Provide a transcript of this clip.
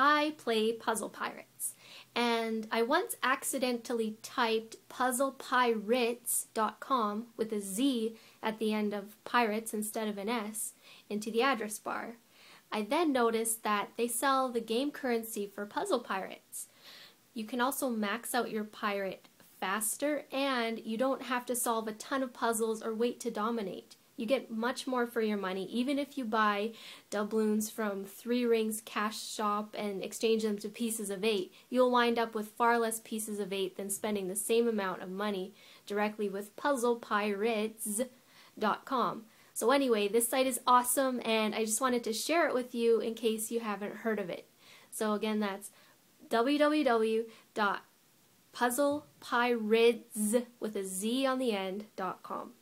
I play Puzzle Pirates. And I once accidentally typed puzzlepiratez.com with a Z at the end of pirates instead of an S into the address bar. I then noticed that they sell the game currency for Puzzle Pirates. You can also max out your pirate faster and you don't have to solve a ton of puzzles or wait to dominate. You get much more for your money even if you buy doubloons from Three Rings Cash Shop and exchange them to pieces of eight. You'll wind up with far less pieces of eight than spending the same amount of money directly with puzzlepiratez.com. So anyway, this site is awesome and I just wanted to share it with you in case you haven't heard of it. So again, that's www.puzzlepirates with a Z on the end.com.